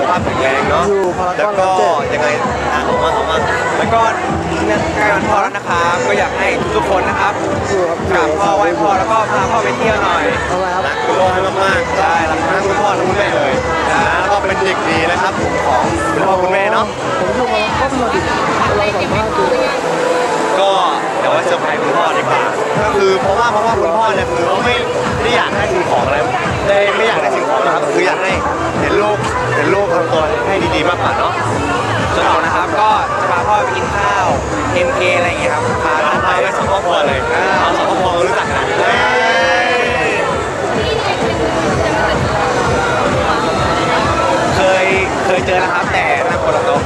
สุขภาพแข็งแรงเนาะแล้วก็ยังไงอะออกมาออกมาแล้วก็นั่นการพ่อแล้วนะครับก็อยากให้ทุกคนนะครับกับกราบพ่อไหว้พ่อแล้วก็พาพ่อไปเที่ยวหน่อยทำไมครับรักคุณพ่อให้มากๆใช่รักทั้งคุณพ่อทั้งคุณแม่เลยนะแล้วก็เป็นเด็กดีนะครับของคุณพ่อคุณแม่เนาะผมก็แต่เดี๋ยวว่าจะไปคุณพ่อดีกว่าก็คือเพราะว่าเพราะว่าคุณพ่อเนี่ยคือไม่ไม่อยากให้คุณของอะไรได้ ลูกเป็นลูกทำตัวให้ดีๆมากกว่าเนาะสนุานะครับก็จะพาพ่อไปกินข้าว MK อะไรอย่างเงี้ยครับพาพาไปสองครอบครัวเลยเอาสองครอบครัวรู้จักกันเคยเคยเจอแล้วครับแต่นั่งคนละโต๊ะ